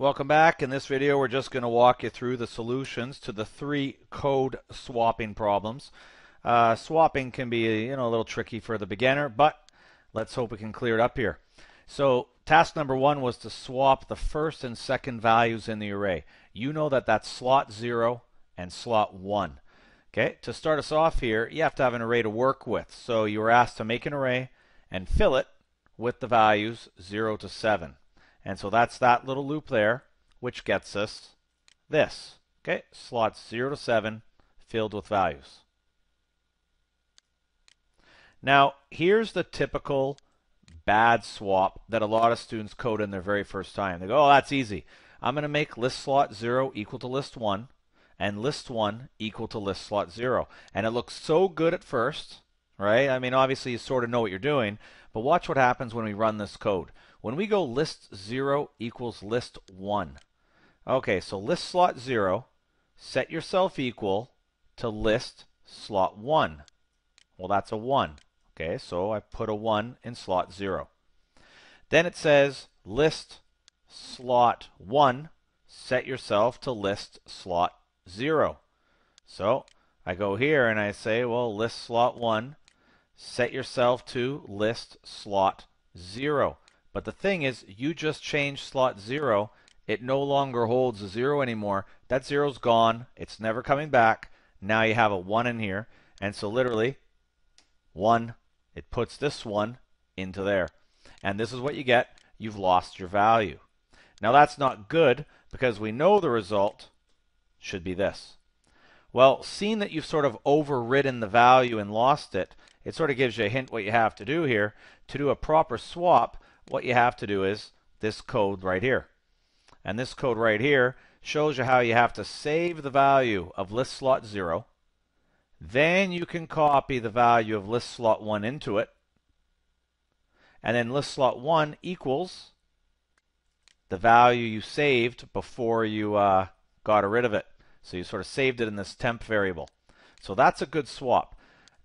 Welcome back. In this video, we're just going to walk you through the solutions to the three code swapping problems. Uh, swapping can be you know a little tricky for the beginner, but let's hope we can clear it up here. So task number one was to swap the first and second values in the array. You know that that's slot 0 and slot 1. Okay, to start us off here, you have to have an array to work with. So you were asked to make an array and fill it with the values 0 to 7. And so that's that little loop there, which gets us this. Okay, slots 0 to 7 filled with values. Now, here's the typical bad swap that a lot of students code in their very first time. They go, oh, that's easy. I'm going to make list slot 0 equal to list 1 and list 1 equal to list slot 0. And it looks so good at first, right? I mean, obviously you sort of know what you're doing, but watch what happens when we run this code. When we go list 0 equals list 1. Okay, so list slot 0, set yourself equal to list slot 1. Well, that's a 1. Okay, so I put a 1 in slot 0. Then it says list slot 1, set yourself to list slot 0. So I go here and I say, well, list slot 1, set yourself to list slot 0. But the thing is, you just changed slot 0. It no longer holds a 0 anymore. That 0's gone. It's never coming back. Now you have a 1 in here. And so literally, 1, it puts this 1 into there. And this is what you get. You've lost your value. Now that's not good because we know the result should be this. Well, seeing that you've sort of overridden the value and lost it, it sort of gives you a hint what you have to do here. To do a proper swap, what you have to do is this code right here. And this code right here shows you how you have to save the value of list slot 0. Then you can copy the value of list slot 1 into it. And then list slot 1 equals the value you saved before you uh, got rid of it. So you sort of saved it in this temp variable. So that's a good swap.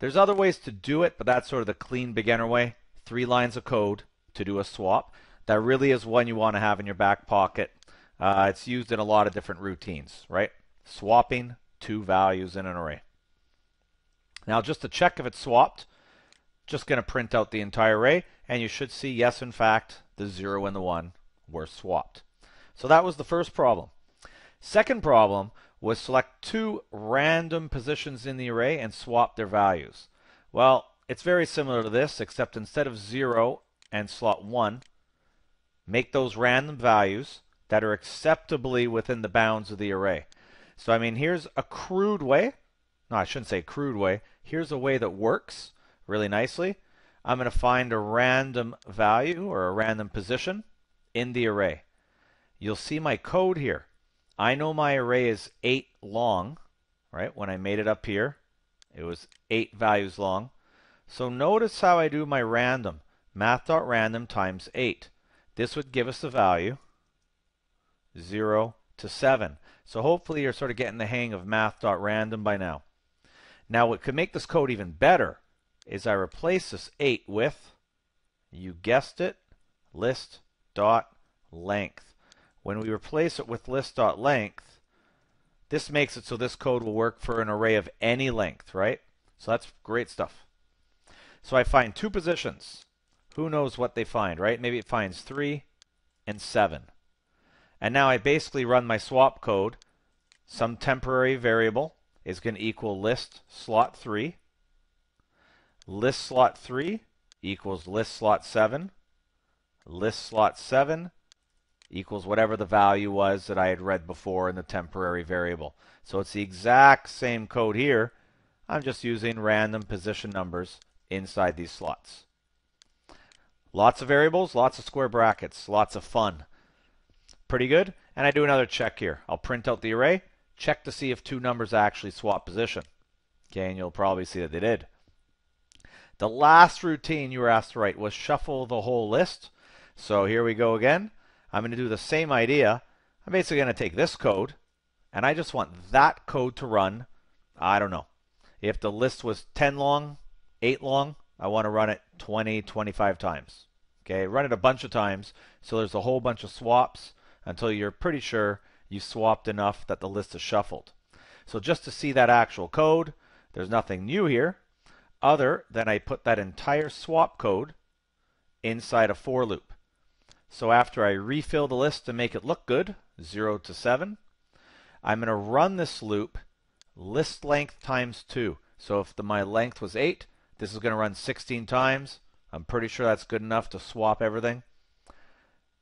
There's other ways to do it, but that's sort of the clean beginner way. Three lines of code, to do a swap. That really is one you want to have in your back pocket. Uh, it's used in a lot of different routines, right? Swapping two values in an array. Now, just to check if it's swapped, just going to print out the entire array, and you should see, yes, in fact, the 0 and the 1 were swapped. So that was the first problem. Second problem was select two random positions in the array and swap their values. Well, it's very similar to this, except instead of 0 and slot 1, make those random values that are acceptably within the bounds of the array. So I mean, here's a crude way. No, I shouldn't say crude way. Here's a way that works really nicely. I'm going to find a random value or a random position in the array. You'll see my code here. I know my array is 8 long, right? When I made it up here, it was 8 values long. So notice how I do my random math.random times 8. This would give us the value 0 to 7. So hopefully you're sort of getting the hang of math.random by now. Now what could make this code even better is I replace this 8 with, you guessed it, list dot length. When we replace it with list dot length, this makes it so this code will work for an array of any length, right? So that's great stuff. So I find two positions who knows what they find, right? Maybe it finds 3 and 7. And now I basically run my swap code. Some temporary variable is going to equal list slot 3. List slot 3 equals list slot 7. List slot 7 equals whatever the value was that I had read before in the temporary variable. So it's the exact same code here. I'm just using random position numbers inside these slots. Lots of variables, lots of square brackets, lots of fun. Pretty good. And I do another check here. I'll print out the array, check to see if two numbers actually swap position. Okay, and you'll probably see that they did. The last routine you were asked to write was shuffle the whole list. So here we go again. I'm going to do the same idea. I'm basically going to take this code, and I just want that code to run, I don't know. If the list was 10 long, 8 long, I want to run it 20, 25 times. Okay, run it a bunch of times so there's a whole bunch of swaps until you're pretty sure you swapped enough that the list is shuffled. So just to see that actual code, there's nothing new here other than I put that entire swap code inside a for loop. So after I refill the list to make it look good, 0 to 7, I'm going to run this loop list length times 2. So if the, my length was 8, this is going to run 16 times. I'm pretty sure that's good enough to swap everything.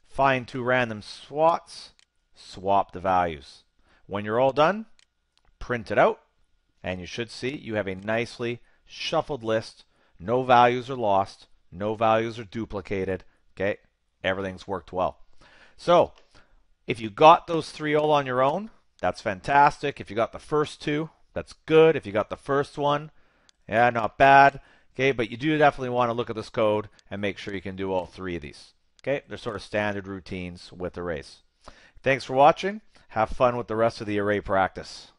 Find two random swats, swap the values. When you're all done, print it out, and you should see you have a nicely shuffled list. No values are lost, no values are duplicated. Okay, everything's worked well. So, if you got those three all on your own, that's fantastic. If you got the first two, that's good. If you got the first one, yeah, not bad. Okay, but you do definitely want to look at this code and make sure you can do all three of these. Okay, they're sort of standard routines with arrays. Thanks for watching. Have fun with the rest of the array practice.